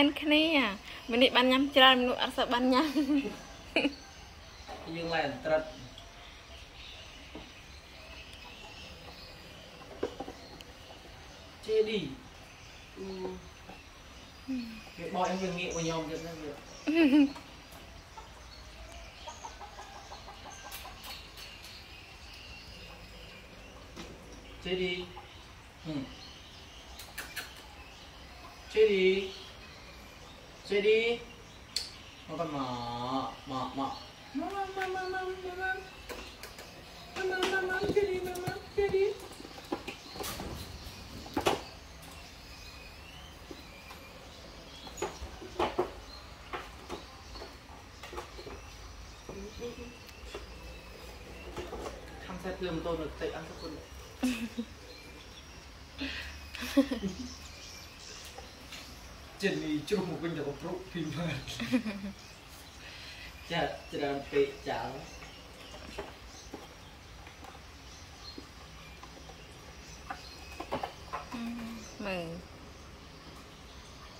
main kenia ya. menik ban nyam cerah menu arsa ban nyam yang lain terat jadi bỏ em チェリーわかんまままーママチェリーทำแซบเรตัวหนึ่งเอันสกคลចិត្តនេះជ្រុះមកវិញទៅប្រព្រុកពីមើលចាច្រើនពេកចោល